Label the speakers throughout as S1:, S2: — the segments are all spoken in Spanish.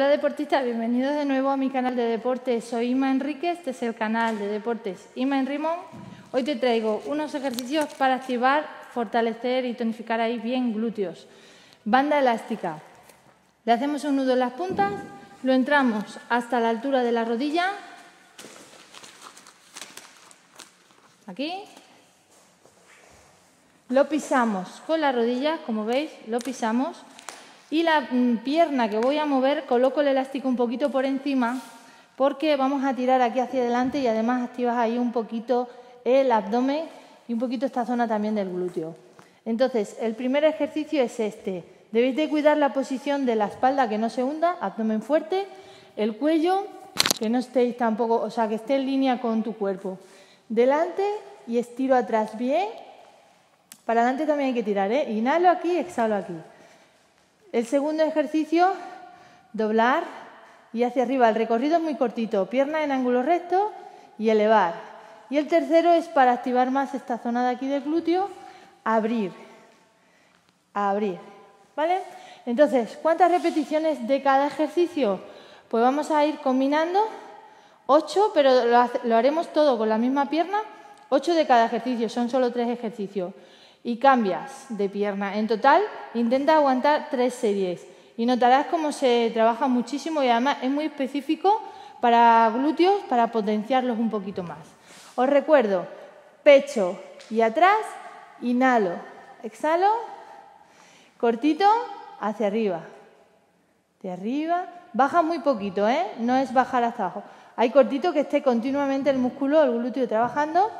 S1: Hola deportistas, bienvenidos de nuevo a mi canal de deportes. Soy Ima Enríquez, este es el canal de deportes Ima en Rimón. Hoy te traigo unos ejercicios para activar, fortalecer y tonificar ahí bien glúteos. Banda elástica. Le hacemos un nudo en las puntas, lo entramos hasta la altura de la rodilla. Aquí. Lo pisamos con la rodilla, como veis, lo pisamos y la mm, pierna que voy a mover, coloco el elástico un poquito por encima porque vamos a tirar aquí hacia adelante y además activas ahí un poquito el abdomen y un poquito esta zona también del glúteo. Entonces, el primer ejercicio es este. Debéis de cuidar la posición de la espalda que no se hunda, abdomen fuerte, el cuello, que no estéis tampoco, o sea, que esté en línea con tu cuerpo. Delante y estiro atrás bien. Para adelante también hay que tirar, ¿eh? Inhalo aquí, exhalo aquí. El segundo ejercicio, doblar y hacia arriba. El recorrido es muy cortito, pierna en ángulo recto y elevar. Y el tercero es para activar más esta zona de aquí del glúteo, abrir, abrir. ¿Vale? Entonces, ¿cuántas repeticiones de cada ejercicio? Pues vamos a ir combinando ocho, pero lo, haremos todo con la misma pierna, ocho de cada ejercicio, son solo tres ejercicios y cambias de pierna. En total, intenta aguantar tres series y notarás cómo se trabaja muchísimo y además es muy específico para glúteos para potenciarlos un poquito más. Os recuerdo, pecho y atrás, inhalo, exhalo, cortito, hacia arriba, de arriba, baja muy poquito, ¿eh? no es bajar hasta abajo. Hay cortito que esté continuamente el músculo, el glúteo trabajando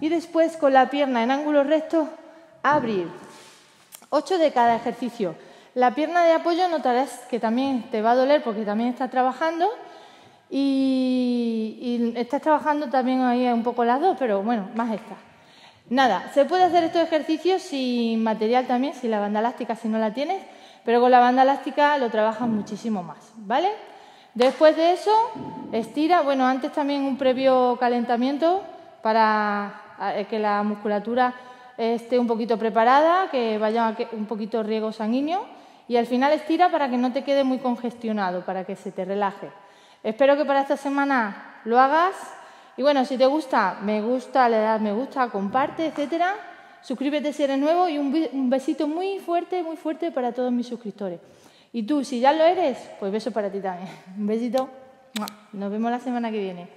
S1: y después con la pierna en ángulo recto abrir. Ocho de cada ejercicio. La pierna de apoyo notarás que también te va a doler porque también estás trabajando y, estás trabajando también ahí un poco las dos, pero bueno, más esta. Nada, se puede hacer estos ejercicios sin material también, sin la banda elástica si no la tienes, pero con la banda elástica lo trabajas muchísimo más, ¿vale? Después de eso, estira, bueno, antes también un previo calentamiento para eh, que la musculatura esté un poquito preparada, que vaya un poquito riego sanguíneo y al final estira para que no te quede muy congestionado, para que se te relaje. Espero que para esta semana lo hagas y bueno, si te gusta, me gusta, le das me gusta, comparte, etcétera. Suscríbete si eres nuevo y un besito muy fuerte, muy fuerte para todos mis suscriptores. Y tú, si ya lo eres, pues beso para ti también. Un besito. Nos vemos la semana que viene.